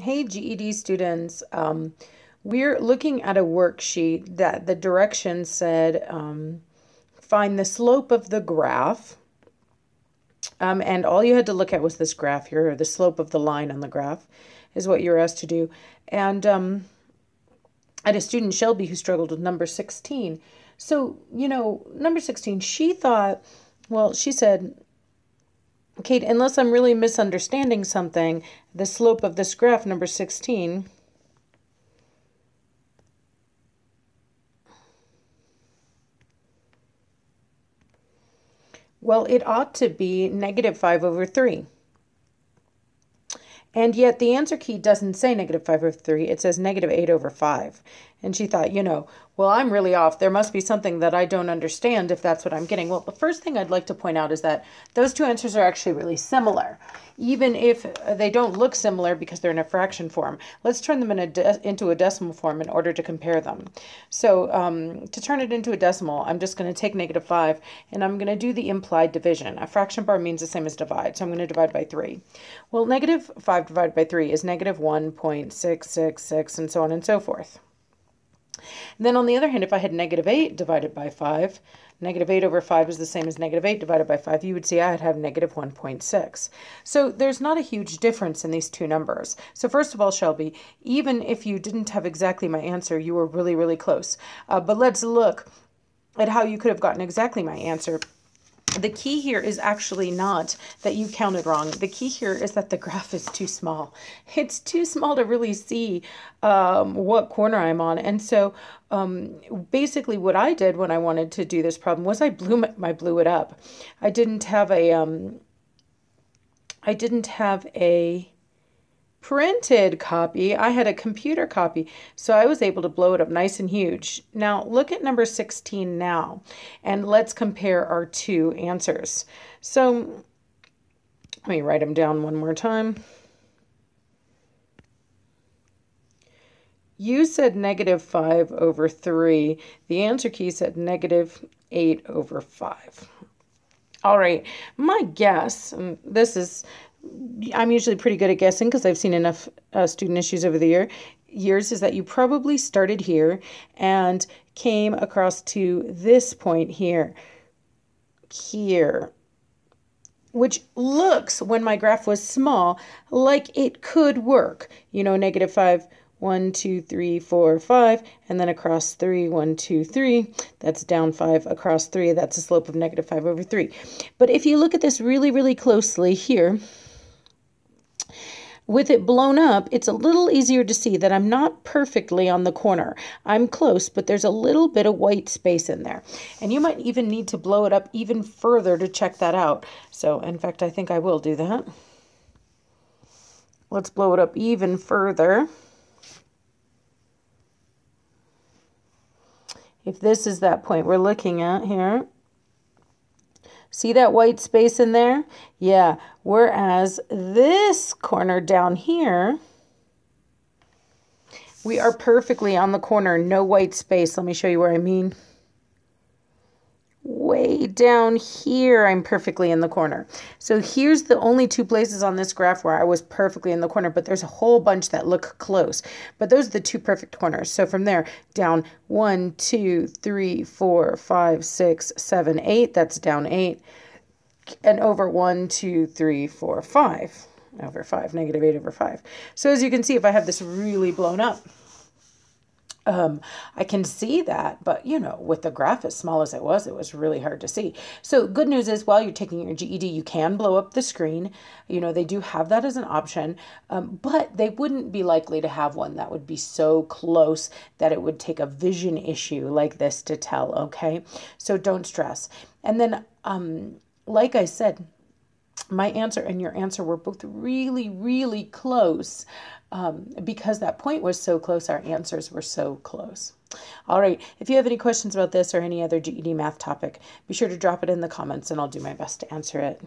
Hey, GED students. Um, we're looking at a worksheet that the directions said um, find the slope of the graph. Um, and all you had to look at was this graph here, or the slope of the line on the graph is what you're asked to do. And um, I had a student, Shelby, who struggled with number 16. So, you know, number 16, she thought, well, she said, Kate, unless I'm really misunderstanding something, the slope of this graph, number 16, well, it ought to be negative 5 over 3. And yet the answer key doesn't say negative 5 over 3, it says negative 8 over 5. And she thought, you know, well, I'm really off. There must be something that I don't understand if that's what I'm getting. Well, the first thing I'd like to point out is that those two answers are actually really similar, even if they don't look similar because they're in a fraction form. Let's turn them in a into a decimal form in order to compare them. So um, to turn it into a decimal, I'm just going to take negative 5 and I'm going to do the implied division. A fraction bar means the same as divide, so I'm going to divide by 3. Well, negative 5 divided by 3 is negative 1.666 and so on and so forth. Then on the other hand, if I had negative 8 divided by 5, negative 8 over 5 is the same as negative 8 divided by 5, you would see I'd have negative 1.6. So there's not a huge difference in these two numbers. So first of all, Shelby, even if you didn't have exactly my answer, you were really, really close. Uh, but let's look at how you could have gotten exactly my answer the key here is actually not that you counted wrong. The key here is that the graph is too small. It's too small to really see um, what corner I'm on. And so um, basically what I did when I wanted to do this problem was I blew, my, blew it up. I didn't have a, um, I didn't have a, printed copy, I had a computer copy, so I was able to blow it up nice and huge. Now look at number 16 now, and let's compare our two answers. So let me write them down one more time. You said negative 5 over 3. The answer key said negative 8 over 5. All right, my guess, this is I'm usually pretty good at guessing because I've seen enough uh, student issues over the year. Years is that you probably started here and came across to this point here, here, which looks, when my graph was small, like it could work. You know, negative 5, 1, 2, 3, 4, 5, and then across 3, 1, 2, 3. That's down 5 across 3. That's a slope of negative 5 over 3. But if you look at this really, really closely here, with it blown up, it's a little easier to see that I'm not perfectly on the corner. I'm close, but there's a little bit of white space in there. And you might even need to blow it up even further to check that out. So, in fact, I think I will do that. Let's blow it up even further. If this is that point we're looking at here, See that white space in there? Yeah, whereas this corner down here, we are perfectly on the corner, no white space. Let me show you where I mean way down here, I'm perfectly in the corner. So here's the only two places on this graph where I was perfectly in the corner, but there's a whole bunch that look close. But those are the two perfect corners. So from there, down one, two, three, four, five, six, seven, eight, that's down eight, and over one, two, three, four, five, over five, negative eight over five. So as you can see, if I have this really blown up, um, I can see that, but you know, with the graph as small as it was, it was really hard to see. So good news is while you're taking your GED, you can blow up the screen. You know, they do have that as an option, um, but they wouldn't be likely to have one that would be so close that it would take a vision issue like this to tell, okay? So don't stress. And then, um, like I said, my answer and your answer were both really, really close. Um, because that point was so close, our answers were so close. All right, if you have any questions about this or any other GED math topic, be sure to drop it in the comments and I'll do my best to answer it.